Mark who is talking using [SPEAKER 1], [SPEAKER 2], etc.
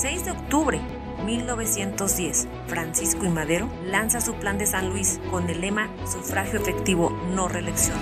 [SPEAKER 1] 6 de octubre 1910, Francisco y Madero lanza su plan de San Luis con el lema sufragio efectivo, no reelección.